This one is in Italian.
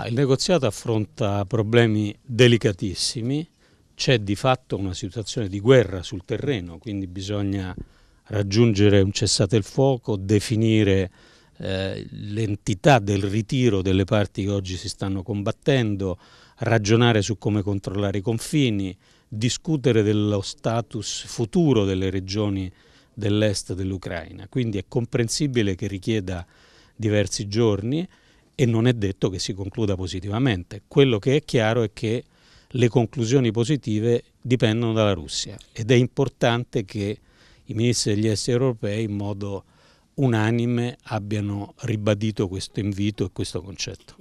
Ah, il negoziato affronta problemi delicatissimi, c'è di fatto una situazione di guerra sul terreno, quindi bisogna raggiungere un cessate il fuoco, definire eh, l'entità del ritiro delle parti che oggi si stanno combattendo, ragionare su come controllare i confini, discutere dello status futuro delle regioni dell'est dell'Ucraina. Quindi è comprensibile che richieda diversi giorni e non è detto che si concluda positivamente. Quello che è chiaro è che le conclusioni positive dipendono dalla Russia ed è importante che i ministri degli esteri europei in modo unanime abbiano ribadito questo invito e questo concetto.